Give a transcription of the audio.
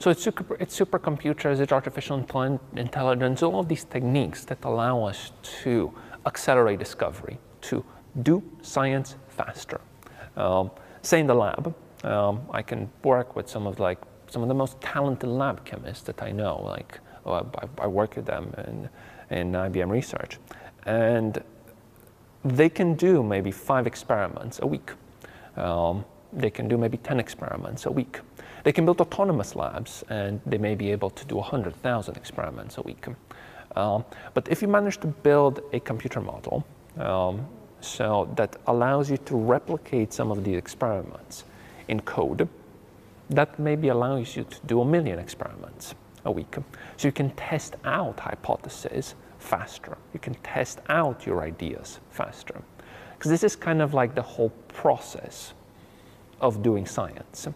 So it's, super, it's supercomputers, it's artificial intelligence, all of these techniques that allow us to accelerate discovery, to do science faster. Um, say in the lab, um, I can work with some of like some of the most talented lab chemists that I know. Like oh, I, I, work with them in, in IBM research, and they can do maybe five experiments a week. Um, they can do maybe 10 experiments a week. They can build autonomous labs and they may be able to do 100,000 experiments a week. Um, but if you manage to build a computer model um, so that allows you to replicate some of these experiments in code, that maybe allows you to do a million experiments a week. So you can test out hypotheses faster. You can test out your ideas faster. Because this is kind of like the whole process of doing science.